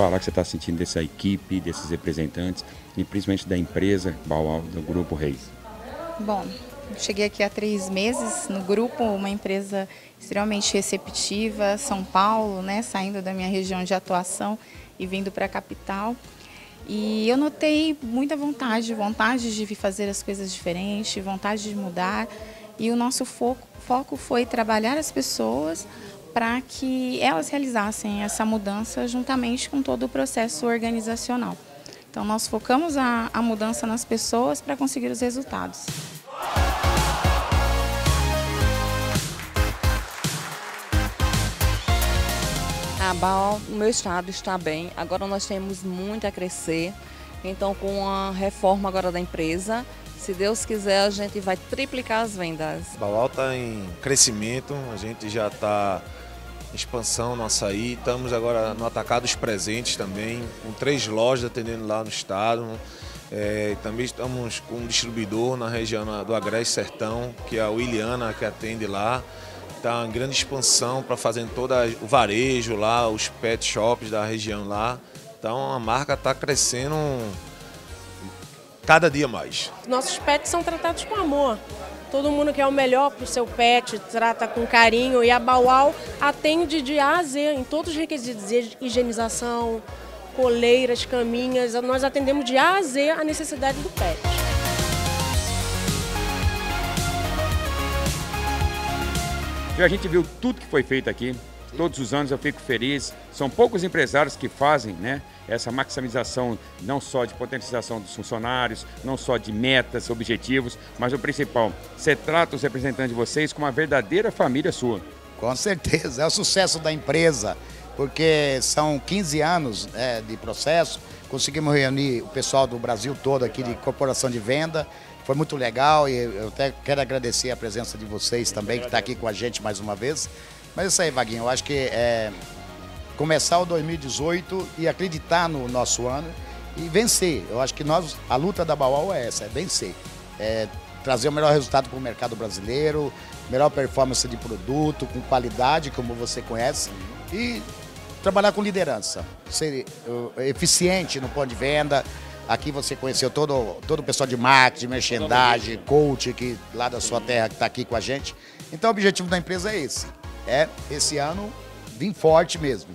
falar que você está sentindo dessa equipe, desses representantes e principalmente da empresa Bauau, do Grupo Reis? Bom, cheguei aqui há três meses no grupo, uma empresa extremamente receptiva, São Paulo, né, saindo da minha região de atuação e vindo para a capital. E eu notei muita vontade, vontade de fazer as coisas diferentes, vontade de mudar. E o nosso foco, foco foi trabalhar as pessoas para que elas realizassem essa mudança juntamente com todo o processo organizacional. Então, nós focamos a, a mudança nas pessoas para conseguir os resultados. A BAO, o meu estado está bem. Agora nós temos muito a crescer. Então, com a reforma agora da empresa, se Deus quiser, a gente vai triplicar as vendas. Bauau está em crescimento, a gente já está em expansão no açaí. Estamos agora no Atacados Presentes também, com três lojas atendendo lá no estado. É, também estamos com um distribuidor na região do Agreste Sertão, que é a Williana, que atende lá. Está em grande expansão para fazer todo o varejo lá, os pet shops da região lá. Então a marca está crescendo cada dia mais. Nossos pets são tratados com amor. Todo mundo quer o melhor para o seu pet, trata com carinho. E a Bauau atende de A a Z em todos os requisitos de higienização, coleiras, caminhas. Nós atendemos de A a Z a necessidade do pet. A gente viu tudo que foi feito aqui, todos os anos eu fico feliz. São poucos empresários que fazem né, essa maximização não só de potencialização dos funcionários, não só de metas, objetivos, mas o principal, você trata os representantes de vocês como uma verdadeira família sua. Com certeza, é o sucesso da empresa, porque são 15 anos é, de processo, conseguimos reunir o pessoal do Brasil todo aqui de corporação de venda, foi muito legal e eu até quero agradecer a presença de vocês também, que está aqui com a gente mais uma vez. Mas isso aí, Vaguinho, eu acho que é começar o 2018 e acreditar no nosso ano e vencer. Eu acho que nós, a luta da Bauau é essa, é vencer. É trazer o melhor resultado para o mercado brasileiro, melhor performance de produto, com qualidade, como você conhece, e trabalhar com liderança, ser uh, eficiente no ponto de venda, Aqui você conheceu todo, todo o pessoal de marketing, merchandising, coach que, lá da sua terra que está aqui com a gente. Então o objetivo da empresa é esse. É esse ano vir forte mesmo.